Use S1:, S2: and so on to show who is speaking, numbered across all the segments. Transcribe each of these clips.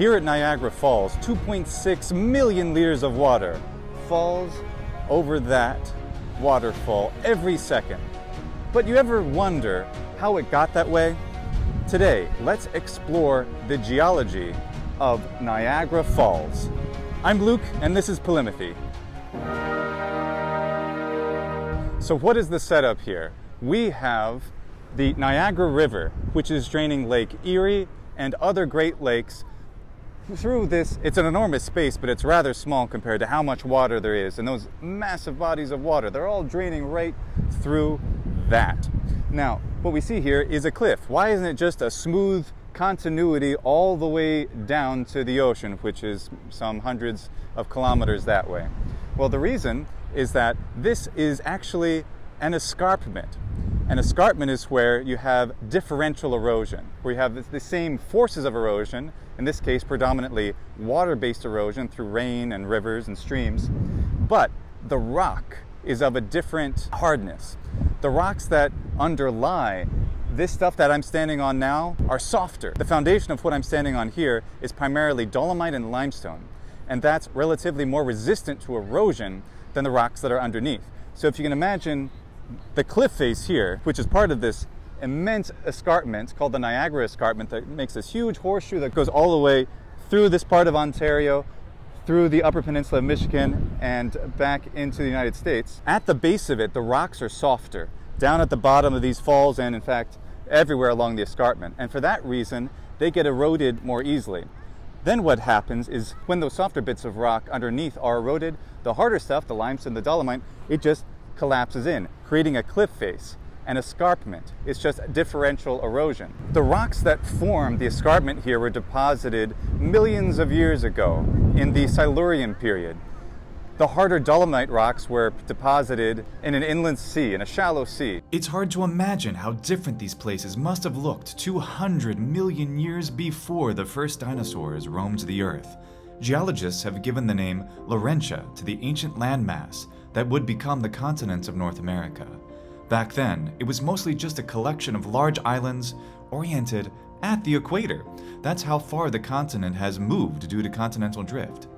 S1: Here at Niagara Falls, 2.6 million liters of water falls over that waterfall every second. But you ever wonder how it got that way? Today, let's explore the geology of Niagara Falls. I'm Luke, and this is Polymathy. So what is the setup here? We have the Niagara River, which is draining Lake Erie and other Great Lakes through this. It's an enormous space, but it's rather small compared to how much water there is. And those massive bodies of water, they're all draining right through that. Now, what we see here is a cliff. Why isn't it just a smooth continuity all the way down to the ocean, which is some hundreds of kilometers that way? Well, the reason is that this is actually an escarpment. An escarpment is where you have differential erosion, where you have the same forces of erosion, in this case predominantly water-based erosion through rain and rivers and streams, but the rock is of a different hardness. The rocks that underlie this stuff that I'm standing on now are softer. The foundation of what I'm standing on here is primarily dolomite and limestone, and that's relatively more resistant to erosion than the rocks that are underneath. So if you can imagine the cliff face here, which is part of this immense escarpment called the Niagara Escarpment that makes this huge horseshoe that goes all the way through this part of Ontario, through the Upper Peninsula of Michigan, and back into the United States. At the base of it, the rocks are softer. Down at the bottom of these falls, and in fact, everywhere along the escarpment. And for that reason, they get eroded more easily. Then what happens is when those softer bits of rock underneath are eroded, the harder stuff, the limestone, the dolomite, it just collapses in, creating a cliff face. An escarpment It's just differential erosion. The rocks that formed the escarpment here were deposited millions of years ago in the Silurian period. The harder dolomite rocks were deposited in an inland sea, in a shallow sea.
S2: It's hard to imagine how different these places must have looked 200 million years before the first dinosaurs roamed the Earth. Geologists have given the name Laurentia to the ancient landmass that would become the continents of North America. Back then, it was mostly just a collection of large islands oriented at the equator. That's how far the continent has moved due to continental drift.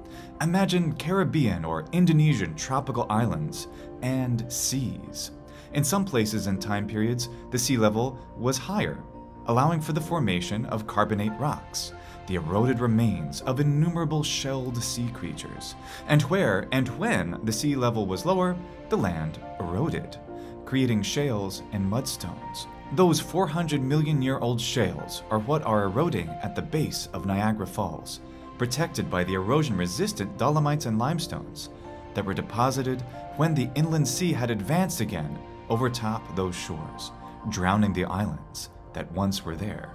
S2: Imagine Caribbean or Indonesian tropical islands and seas. In some places and time periods, the sea level was higher, allowing for the formation of carbonate rocks the eroded remains of innumerable shelled sea creatures. And where and when the sea level was lower, the land eroded, creating shales and mudstones. Those 400 million year old shales are what are eroding at the base of Niagara Falls, protected by the erosion resistant dolomites and limestones that were deposited when the inland sea had advanced again over top those shores, drowning the islands that once were there.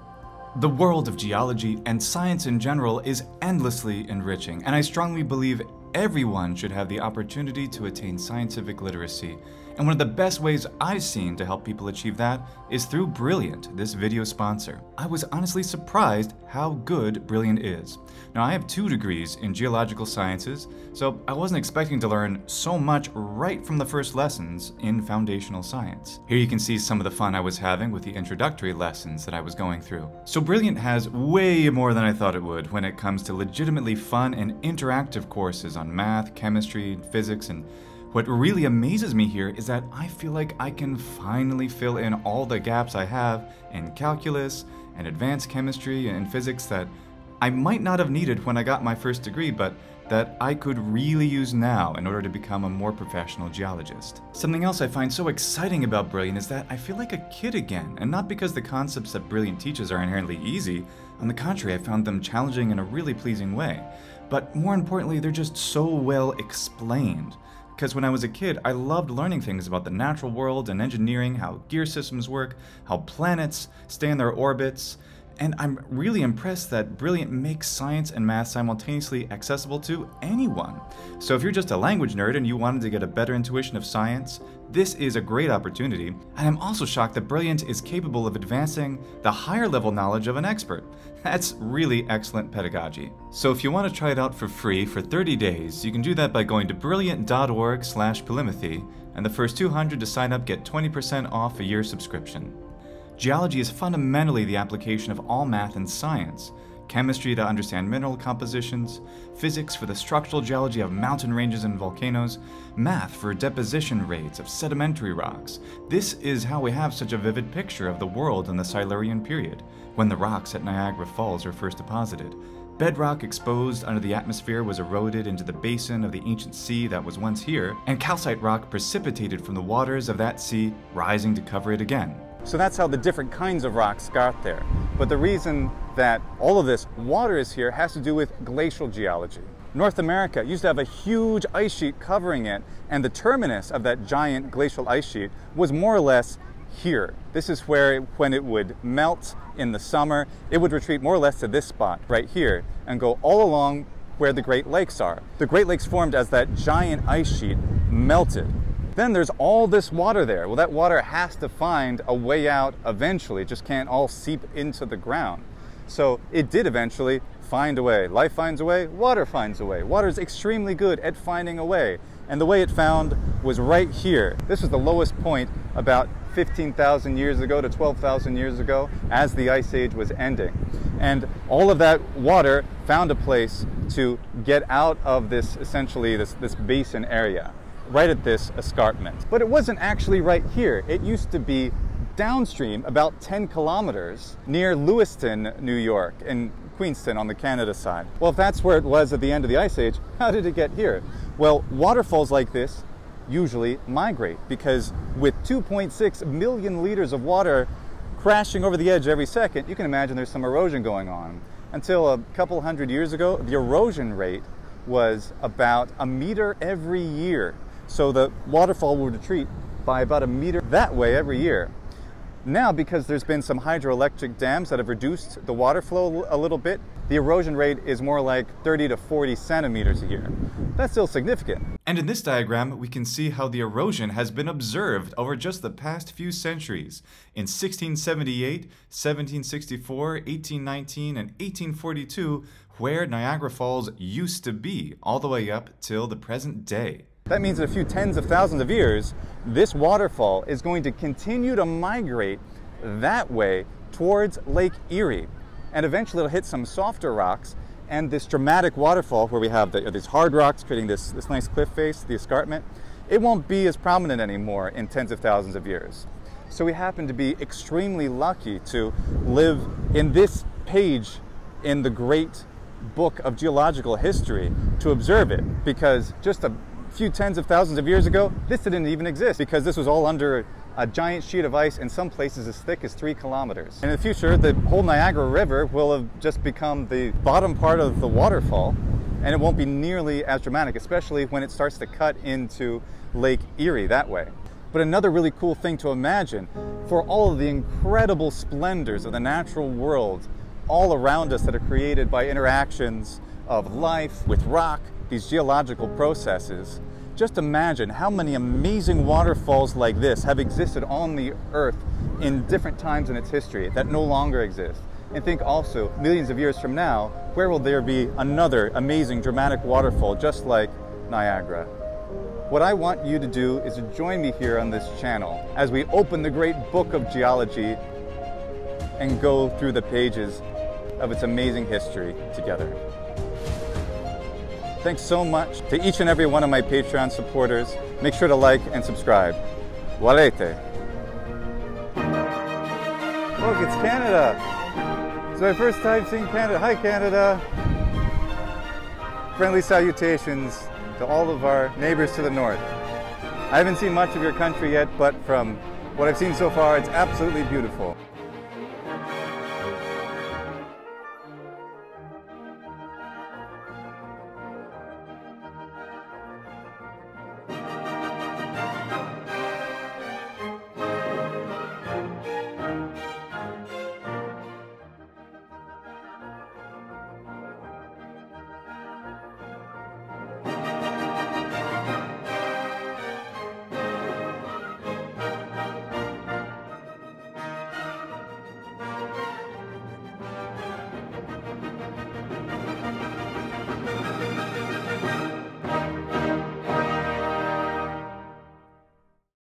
S2: The world of geology and science in general is endlessly enriching, and I strongly believe everyone should have the opportunity to attain scientific literacy and one of the best ways I've seen to help people achieve that is through Brilliant, this video sponsor. I was honestly surprised how good Brilliant is. Now I have two degrees in geological sciences, so I wasn't expecting to learn so much right from the first lessons in foundational science. Here you can see some of the fun I was having with the introductory lessons that I was going through. So Brilliant has way more than I thought it would when it comes to legitimately fun and interactive courses on math, chemistry, physics, and what really amazes me here is that I feel like I can finally fill in all the gaps I have in calculus and advanced chemistry and physics that I might not have needed when I got my first degree, but that I could really use now in order to become a more professional geologist. Something else I find so exciting about Brilliant is that I feel like a kid again, and not because the concepts that Brilliant teaches are inherently easy, on the contrary, I found them challenging in a really pleasing way. But more importantly, they're just so well explained. Because when I was a kid, I loved learning things about the natural world and engineering, how gear systems work, how planets stay in their orbits, and I'm really impressed that Brilliant makes science and math simultaneously accessible to anyone. So if you're just a language nerd and you wanted to get a better intuition of science, this is a great opportunity. And I'm also shocked that Brilliant is capable of advancing the higher level knowledge of an expert. That's really excellent pedagogy. So if you want to try it out for free for 30 days, you can do that by going to brilliant.org slash polymathy, and the first 200 to sign up get 20% off a year subscription. Geology is fundamentally the application of all math and science. chemistry to understand mineral compositions, physics for the structural geology of mountain ranges and volcanoes, math for deposition rates of sedimentary rocks. This is how we have such a vivid picture of the world in the Silurian period, when the rocks at Niagara Falls were first deposited. Bedrock exposed under the atmosphere was eroded into the basin of the ancient sea that was once here, and calcite rock precipitated from the waters of that sea, rising to cover it again.
S1: So that's how the different kinds of rocks got there. But the reason that all of this water is here has to do with glacial geology. North America used to have a huge ice sheet covering it, and the terminus of that giant glacial ice sheet was more or less here. This is where, when it would melt in the summer, it would retreat more or less to this spot right here and go all along where the Great Lakes are. The Great Lakes formed as that giant ice sheet melted. Then there's all this water there. Well, that water has to find a way out eventually. It just can't all seep into the ground. So it did eventually find a way. Life finds a way, water finds a way. Water is extremely good at finding a way. And the way it found was right here. This was the lowest point about 15,000 years ago to 12,000 years ago as the Ice Age was ending. And all of that water found a place to get out of this, essentially, this, this basin area, right at this escarpment. But it wasn't actually right here. It used to be downstream about 10 kilometers near Lewiston, New York, in Queenston on the Canada side. Well, if that's where it was at the end of the Ice Age, how did it get here? Well, waterfalls like this usually migrate because with 2.6 million liters of water crashing over the edge every second, you can imagine there's some erosion going on. Until a couple hundred years ago, the erosion rate was about a meter every year. So the waterfall would retreat by about a meter that way every year. Now, because there's been some hydroelectric dams that have reduced the water flow a little bit, the erosion rate is more like 30 to 40 centimeters a year. That's still significant.
S2: And in this diagram, we can see how the erosion has been observed over just the past few centuries. In 1678, 1764, 1819, and 1842, where Niagara Falls used to be, all the way up till the present day.
S1: That means in a few tens of thousands of years, this waterfall is going to continue to migrate that way towards Lake Erie. And eventually it'll hit some softer rocks and this dramatic waterfall where we have the, these hard rocks creating this, this nice cliff face, the escarpment, it won't be as prominent anymore in tens of thousands of years. So we happen to be extremely lucky to live in this page in the great book of geological history to observe it because just a few tens of thousands of years ago, this didn't even exist because this was all under a giant sheet of ice in some places as thick as three kilometers. In the future, the whole Niagara River will have just become the bottom part of the waterfall and it won't be nearly as dramatic, especially when it starts to cut into Lake Erie that way. But another really cool thing to imagine for all of the incredible splendors of the natural world all around us that are created by interactions of life with rock, these geological processes, just imagine how many amazing waterfalls like this have existed on the earth in different times in its history that no longer exist. And think also, millions of years from now, where will there be another amazing dramatic waterfall just like Niagara? What I want you to do is to join me here on this channel as we open the great book of geology and go through the pages of its amazing history together. Thanks so much to each and every one of my Patreon supporters. Make sure to like and subscribe. Walete. Look, it's Canada. It's my first time seeing Canada. Hi, Canada. Friendly salutations to all of our neighbors to the north. I haven't seen much of your country yet, but from what I've seen so far, it's absolutely beautiful.